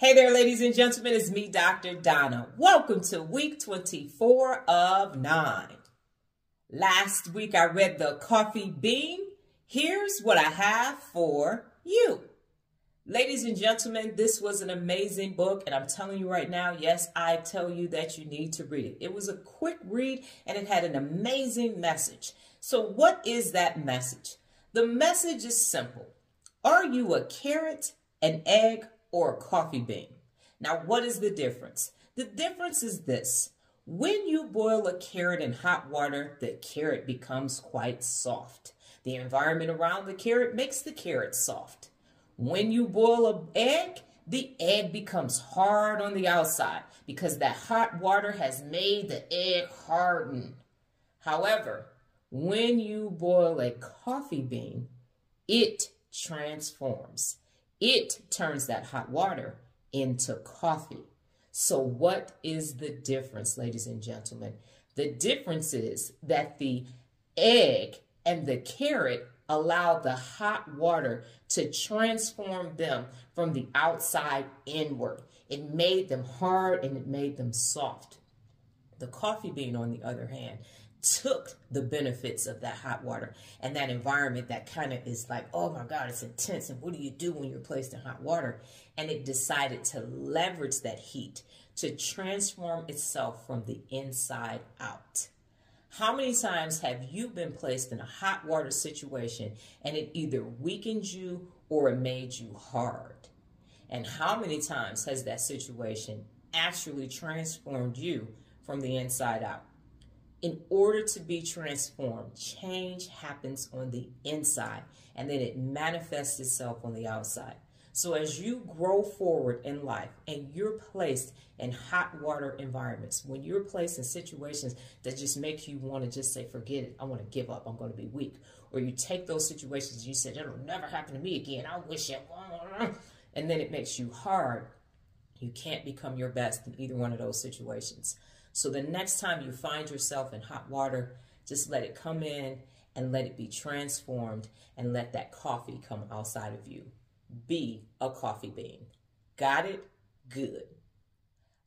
Hey there, ladies and gentlemen, it's me, Dr. Donna. Welcome to week 24 of 9. Last week I read The Coffee Bean. Here's what I have for you. Ladies and gentlemen, this was an amazing book, and I'm telling you right now, yes, I tell you that you need to read it. It was a quick read, and it had an amazing message. So what is that message? The message is simple. Are you a carrot, an egg, or a coffee bean. Now, what is the difference? The difference is this. When you boil a carrot in hot water, the carrot becomes quite soft. The environment around the carrot makes the carrot soft. When you boil an egg, the egg becomes hard on the outside because that hot water has made the egg harden. However, when you boil a coffee bean, it transforms. It turns that hot water into coffee. So what is the difference, ladies and gentlemen? The difference is that the egg and the carrot allow the hot water to transform them from the outside inward. It made them hard and it made them soft. The coffee bean, on the other hand, took the benefits of that hot water and that environment that kind of is like, oh my God, it's intense. And what do you do when you're placed in hot water? And it decided to leverage that heat to transform itself from the inside out. How many times have you been placed in a hot water situation and it either weakened you or it made you hard? And how many times has that situation actually transformed you from the inside out? In order to be transformed, change happens on the inside and then it manifests itself on the outside. So as you grow forward in life and you're placed in hot water environments, when you're placed in situations that just make you want to just say, forget it, I want to give up, I'm going to be weak. Or you take those situations you said, it'll never happen to me again, I wish it, and then it makes you hard. You can't become your best in either one of those situations. So the next time you find yourself in hot water, just let it come in and let it be transformed and let that coffee come outside of you. Be a coffee bean. Got it? Good.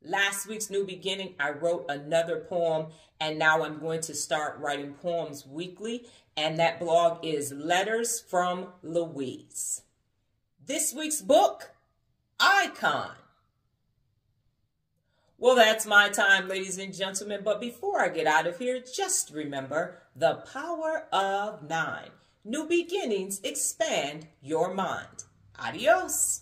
Last week's New Beginning, I wrote another poem, and now I'm going to start writing poems weekly, and that blog is Letters from Louise. This week's book, Icon. Well, that's my time, ladies and gentlemen. But before I get out of here, just remember the power of nine. New beginnings expand your mind. Adios.